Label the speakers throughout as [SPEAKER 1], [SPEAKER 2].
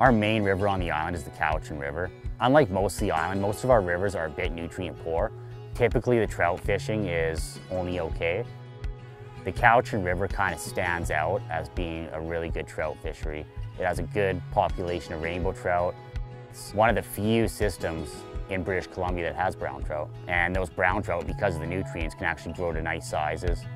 [SPEAKER 1] Our main river on the island is the Cowichan River. Unlike most of the island, most of our rivers are a bit nutrient poor. Typically the trout fishing is only okay. The Cowichan River kind of stands out as being a really good trout fishery. It has a good population of rainbow trout. It's one of the few systems in British Columbia that has brown trout. And those brown trout, because of the nutrients, can actually grow to nice sizes.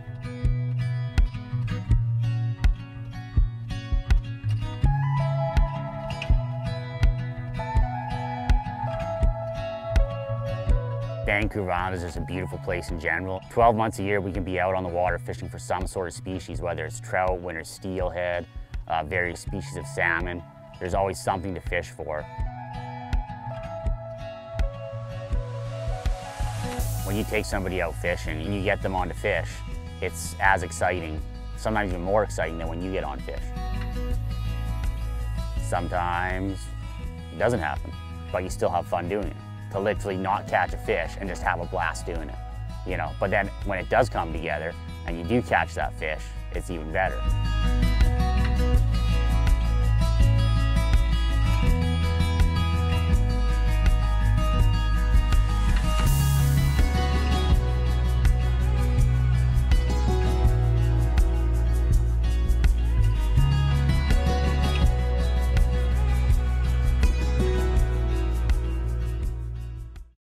[SPEAKER 1] Vancouver Island is just a beautiful place in general. 12 months a year we can be out on the water fishing for some sort of species, whether it's trout, winter steelhead, uh, various species of salmon. There's always something to fish for. When you take somebody out fishing and you get them on to fish, it's as exciting, sometimes even more exciting than when you get on fish. Sometimes it doesn't happen, but you still have fun doing it to literally not catch a fish and just have a blast doing it, you know. But then when it does come together and you do catch that fish, it's even better.